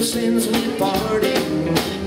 ever since we parted.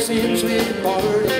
seems we parted.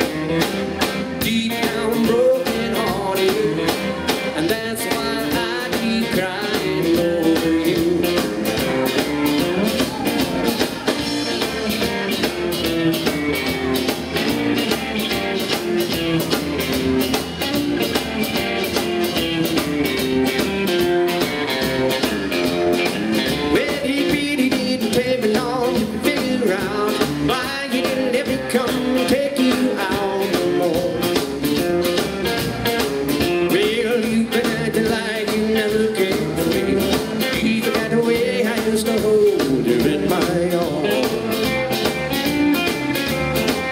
shoulder in my arm.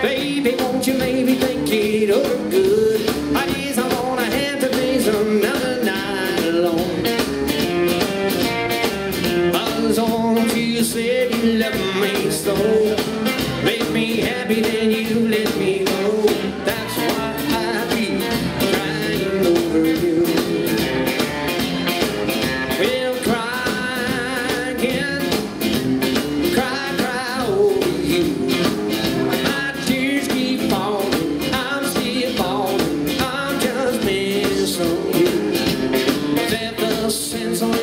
Baby, won't you maybe think it over good? I guess I wanna have to face another night alone. Buzz on you said you loved me so. Make me happy, then you let me go. sins on